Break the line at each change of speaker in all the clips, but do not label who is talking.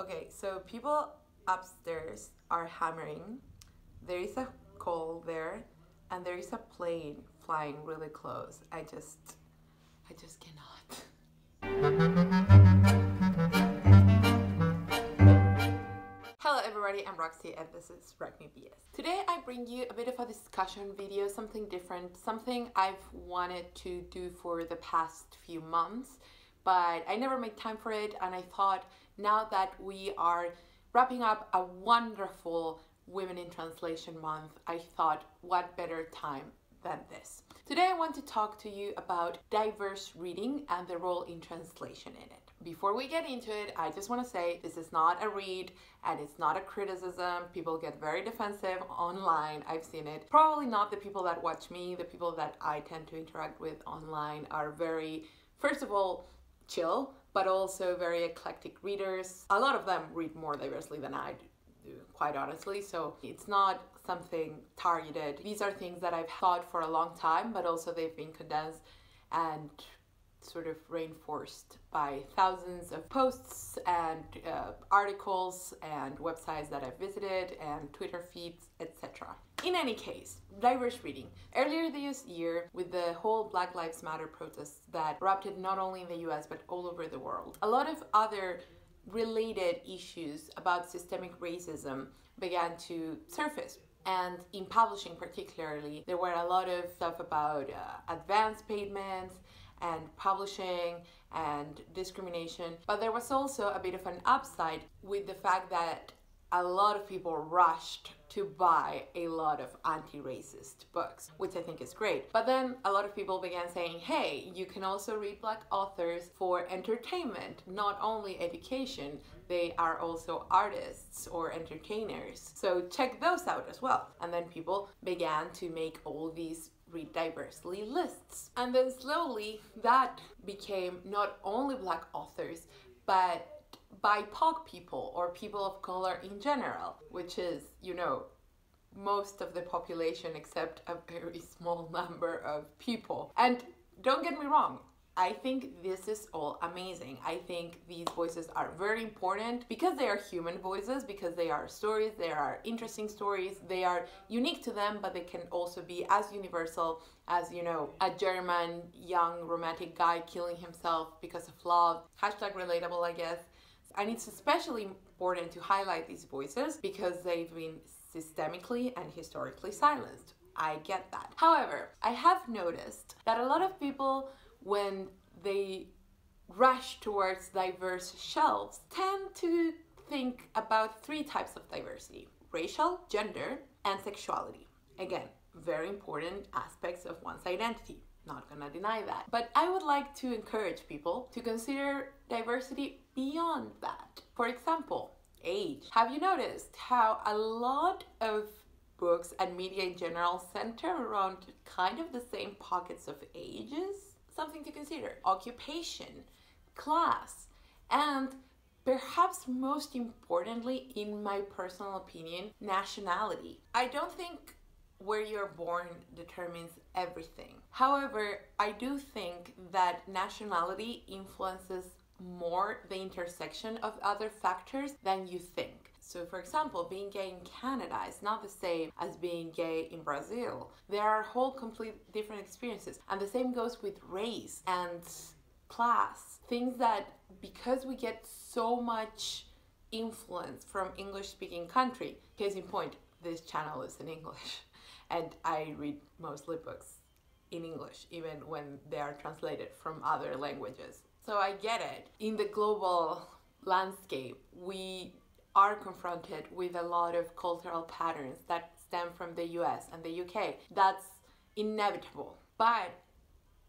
Okay, so people upstairs are hammering. There is a call there, and there is a plane flying really close. I just, I just cannot. Hello everybody, I'm Roxie and this is Rock Me BS. Today I bring you a bit of a discussion video, something different, something I've wanted to do for the past few months, but I never made time for it and I thought now that we are wrapping up a wonderful Women in Translation month, I thought what better time than this. Today I want to talk to you about diverse reading and the role in translation in it. Before we get into it, I just want to say this is not a read and it's not a criticism. People get very defensive online. I've seen it. Probably not the people that watch me, the people that I tend to interact with online are very, first of all, chill but also very eclectic readers. A lot of them read more diversely than I do, quite honestly, so it's not something targeted. These are things that I've thought for a long time, but also they've been condensed and sort of reinforced by thousands of posts and uh, articles and websites that I've visited and Twitter feeds, etc. In any case, diverse reading. Earlier this year, with the whole Black Lives Matter protests that erupted not only in the US but all over the world, a lot of other related issues about systemic racism began to surface and in publishing particularly there were a lot of stuff about uh, advance payments and publishing and discrimination. But there was also a bit of an upside with the fact that a lot of people rushed to buy a lot of anti racist books, which I think is great. But then a lot of people began saying, hey, you can also read black authors for entertainment, not only education. They are also artists or entertainers. So check those out as well. And then people began to make all these read diversely lists. And then slowly that became not only black authors, but BIPOC people or people of color in general, which is, you know, most of the population except a very small number of people. And don't get me wrong, I think this is all amazing. I think these voices are very important because they are human voices, because they are stories, they are interesting stories, they are unique to them, but they can also be as universal as, you know, a German young romantic guy killing himself because of love. Hashtag relatable, I guess. And it's especially important to highlight these voices because they've been systemically and historically silenced. I get that. However, I have noticed that a lot of people when they rush towards diverse shelves tend to think about three types of diversity racial, gender, and sexuality. Again, very important aspects of one's identity. Not gonna deny that. But I would like to encourage people to consider diversity beyond that. For example, age. Have you noticed how a lot of books and media in general center around kind of the same pockets of ages? something to consider. Occupation, class, and perhaps most importantly, in my personal opinion, nationality. I don't think where you're born determines everything. However, I do think that nationality influences more the intersection of other factors than you think. So, for example, being gay in Canada is not the same as being gay in Brazil. There are whole complete different experiences. And the same goes with race and class. Things that because we get so much influence from English speaking country, case in point, this channel is in English and I read mostly books in English, even when they are translated from other languages. So I get it. In the global landscape, we are confronted with a lot of cultural patterns that stem from the US and the UK. That's inevitable. But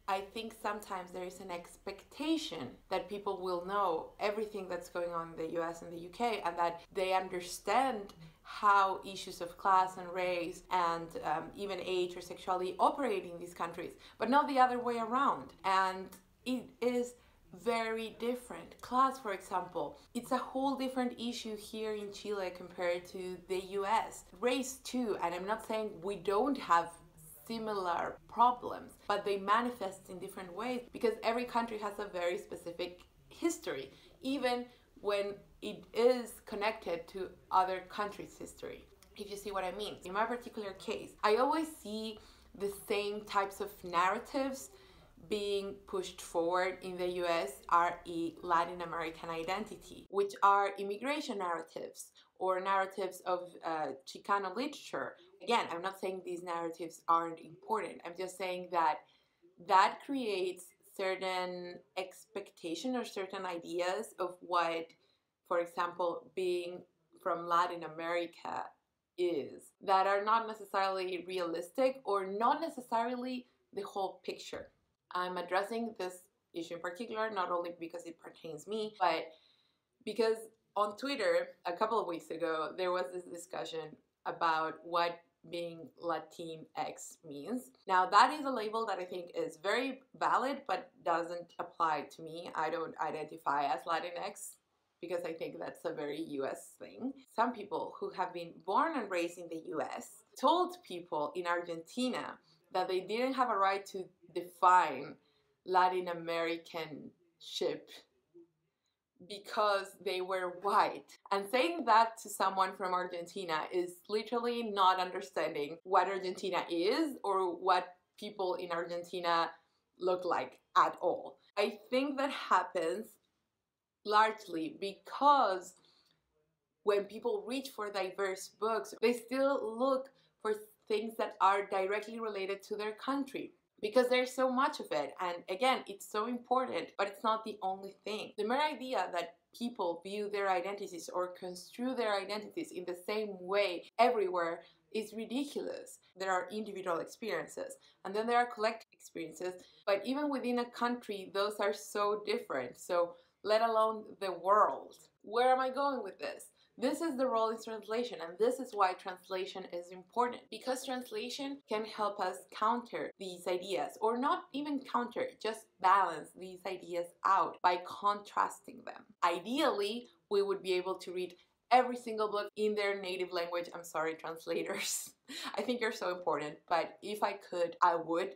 I think sometimes there is an expectation that people will know everything that's going on in the US and the UK and that they understand how issues of class and race and um, even age or sexuality operate in these countries, but not the other way around. And it is very different. Class, for example, it's a whole different issue here in Chile compared to the US. Race, too, and I'm not saying we don't have similar problems, but they manifest in different ways because every country has a very specific history. Even when it is connected to other countries' history. If you see what I mean. In my particular case, I always see the same types of narratives being pushed forward in the US are a Latin American identity, which are immigration narratives or narratives of uh, Chicano literature. Again, I'm not saying these narratives aren't important. I'm just saying that that creates certain expectation or certain ideas of what, for example, being from Latin America is that are not necessarily realistic or not necessarily the whole picture. I'm addressing this issue in particular not only because it pertains me, but because on Twitter a couple of weeks ago there was this discussion about what being Latinx means. Now that is a label that I think is very valid but doesn't apply to me. I don't identify as Latinx because I think that's a very US thing. Some people who have been born and raised in the US told people in Argentina that they didn't have a right to define Latin American ship because they were white. And saying that to someone from Argentina is literally not understanding what Argentina is or what people in Argentina look like at all. I think that happens largely because when people reach for diverse books, they still look for things that are directly related to their country because there's so much of it. And again it's so important but it's not the only thing. The mere idea that people view their identities or construe their identities in the same way everywhere is ridiculous. There are individual experiences and then there are collective experiences. But even within a country those are so different. So let alone the world. Where am i going with this this is the role in translation, and this is why translation is important because translation can help us counter these ideas, or not even counter, just balance these ideas out by contrasting them. Ideally, we would be able to read every single book in their native language. I'm sorry, translators. I think you're so important, but if I could, I would.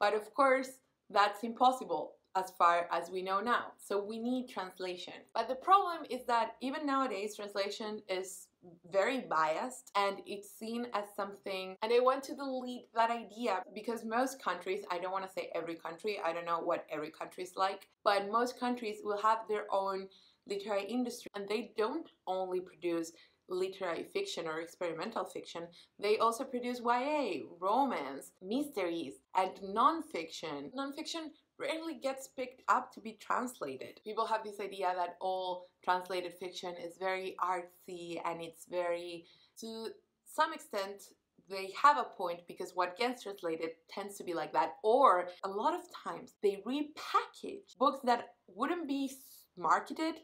But of course, that's impossible as far as we know now. So we need translation. But the problem is that even nowadays, translation is very biased and it's seen as something and I want to delete that idea because most countries I don't want to say every country I don't know what every country is like but most countries will have their own literary industry and they don't only produce literary fiction or experimental fiction, they also produce YA, romance, mysteries, and nonfiction. Nonfiction rarely gets picked up to be translated. People have this idea that all translated fiction is very artsy and it's very, to some extent, they have a point because what gets translated tends to be like that. Or a lot of times they repackage books that wouldn't be marketed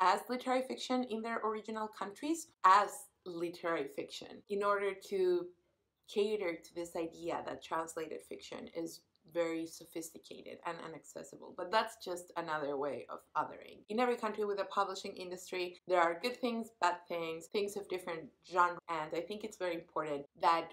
as literary fiction in their original countries as literary fiction in order to cater to this idea that translated fiction is very sophisticated and inaccessible. But that's just another way of othering. In every country with a publishing industry, there are good things, bad things, things of different genre, and I think it's very important that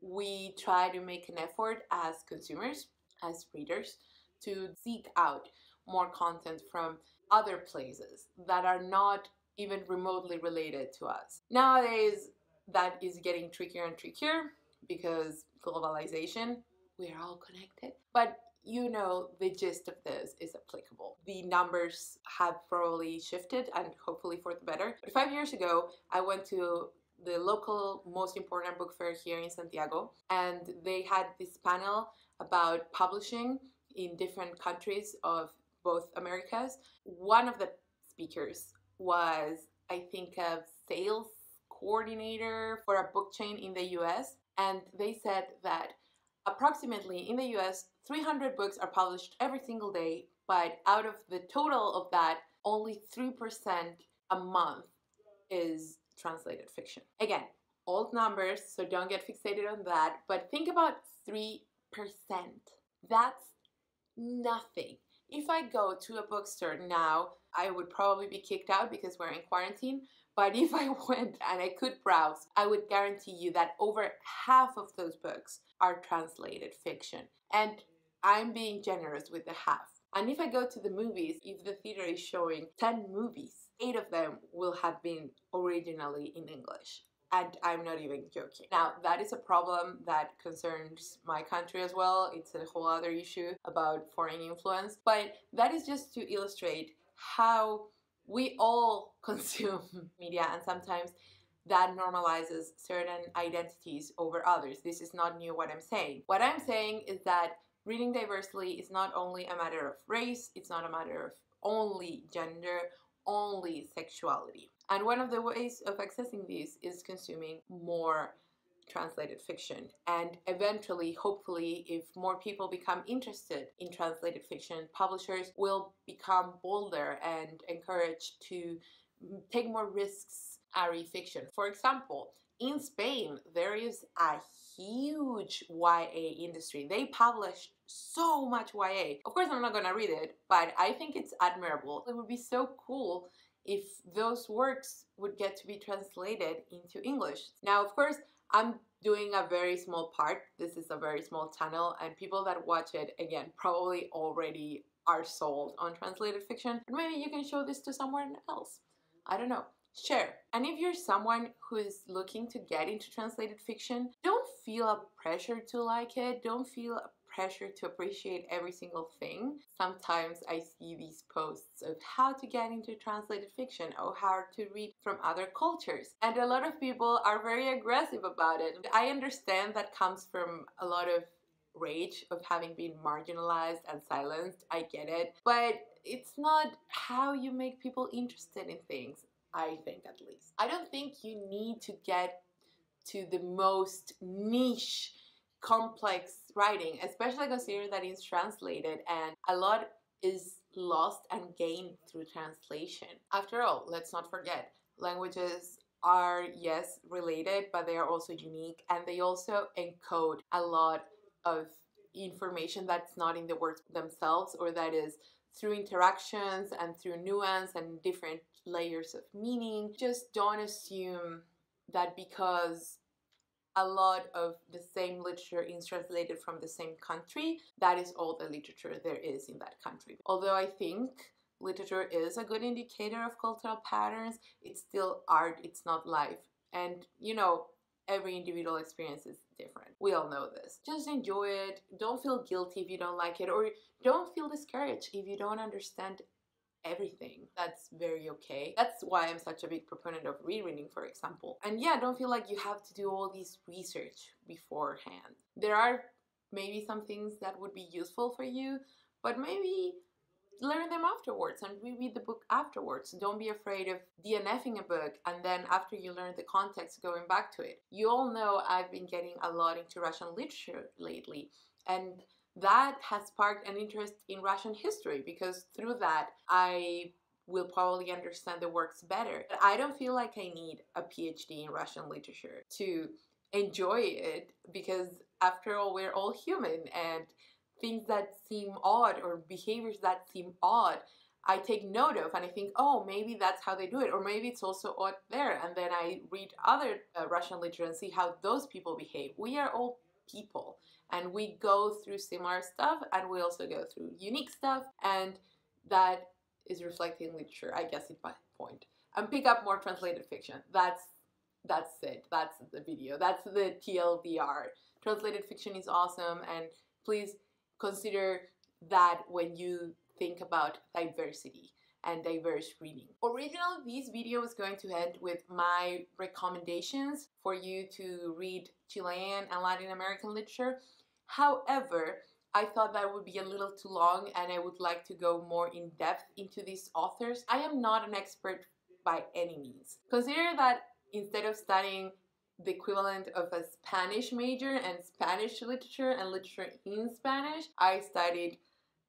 we try to make an effort as consumers, as readers, to seek out more content from other places that are not even remotely related to us. Nowadays, that is getting trickier and trickier because globalization we're all connected. But you know the gist of this is applicable. The numbers have probably shifted and hopefully for the better. But five years ago, I went to the local most important book fair here in Santiago and they had this panel about publishing in different countries of both Americas. One of the speakers was, I think, a sales coordinator for a book chain in the US and they said that Approximately in the US, 300 books are published every single day, but out of the total of that, only 3% a month is translated fiction. Again, old numbers, so don't get fixated on that, but think about 3%. That's nothing. If I go to a bookstore now, I would probably be kicked out because we're in quarantine, but if I went and I could browse, I would guarantee you that over half of those books are translated fiction. And I'm being generous with the half. And if I go to the movies, if the theater is showing 10 movies, eight of them will have been originally in English. And I'm not even joking. Now, that is a problem that concerns my country as well. It's a whole other issue about foreign influence. But that is just to illustrate how we all consume media and sometimes that normalizes certain identities over others. This is not new what I'm saying. What I'm saying is that reading diversely is not only a matter of race, it's not a matter of only gender, only sexuality. And one of the ways of accessing this is consuming more translated fiction. And eventually, hopefully, if more people become interested in translated fiction, publishers will become bolder and encouraged to take more risks RE fiction. For example, in Spain, there is a huge YA industry. They publish so much YA. Of course, I'm not gonna read it, but I think it's admirable. It would be so cool if those works would get to be translated into English. Now, of course, I'm doing a very small part. This is a very small channel, and people that watch it, again, probably already are sold on translated fiction. Maybe you can show this to someone else. I don't know. Share. And if you're someone who is looking to get into translated fiction, don't feel a pressure to like it. Don't feel a pressure to appreciate every single thing. Sometimes I see these posts of how to get into translated fiction or how to read from other cultures. And a lot of people are very aggressive about it. I understand that comes from a lot of rage of having been marginalized and silenced. I get it. But it's not how you make people interested in things. I think at least. I don't think you need to get to the most niche complex writing, especially considering that it's translated and a lot is lost and gained through translation. After all, let's not forget, languages are, yes, related, but they are also unique and they also encode a lot of information that's not in the words themselves or that is through interactions and through nuance and different layers of meaning. Just don't assume that because a lot of the same literature is translated from the same country, that is all the literature there is in that country. Although I think literature is a good indicator of cultural patterns, it's still art, it's not life. And you know, every individual experience is different. We all know this. Just enjoy it. Don't feel guilty if you don't like it, or don't feel discouraged if you don't understand everything. That's very okay. That's why I'm such a big proponent of rereading, for example. And yeah, don't feel like you have to do all this research beforehand. There are maybe some things that would be useful for you, but maybe learn them afterwards and reread the book afterwards. Don't be afraid of DNFing a book and then after you learn the context, going back to it. You all know I've been getting a lot into Russian literature lately, and that has sparked an interest in Russian history because through that I will probably understand the works better. But I don't feel like I need a PhD in Russian literature to enjoy it because after all we're all human and things that seem odd or behaviors that seem odd I take note of and I think, oh, maybe that's how they do it, or maybe it's also odd there. And then I read other uh, Russian literature and see how those people behave. We are all people and we go through similar stuff and we also go through unique stuff and that is reflected in literature i guess is my point. point and pick up more translated fiction that's that's it that's the video that's the tldr translated fiction is awesome and please consider that when you think about diversity and diverse reading. Originally, this video was going to end with my recommendations for you to read Chilean and Latin American literature. However, I thought that would be a little too long and I would like to go more in depth into these authors. I am not an expert by any means. Consider that instead of studying the equivalent of a Spanish major and Spanish literature and literature in Spanish, I studied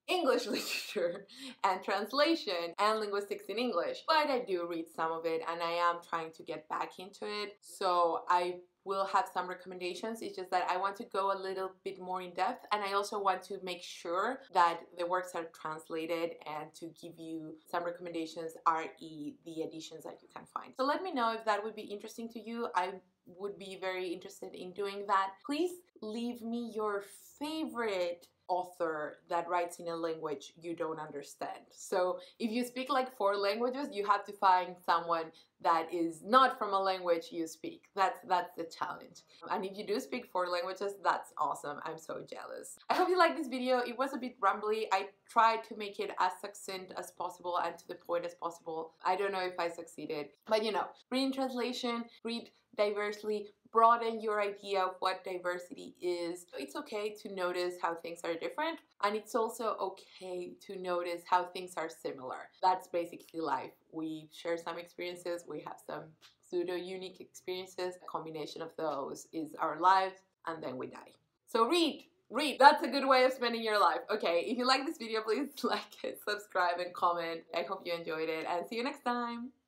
English literature and translation and linguistics in English. But I do read some of it and I am trying to get back into it. So I will have some recommendations. It's just that I want to go a little bit more in depth and I also want to make sure that the works are translated and to give you some recommendations, re the editions that you can find. So let me know if that would be interesting to you. I would be very interested in doing that. Please leave me your favorite author that writes in a language you don't understand. So if you speak like four languages, you have to find someone that is not from a language you speak. That's that's the challenge. And if you do speak four languages, that's awesome. I'm so jealous. I hope you like this video. It was a bit rumbly. I tried to make it as succinct as possible and to the point as possible. I don't know if I succeeded, but you know, read in translation, read diversely, broaden your idea of what diversity is. It's okay to notice how things are different, and it's also okay to notice how things are similar. That's basically life. We share some experiences, we have some pseudo unique experiences. A combination of those is our lives, and then we die. So read, read. That's a good way of spending your life. Okay, if you like this video, please like it, subscribe, and comment. I hope you enjoyed it, and see you next time.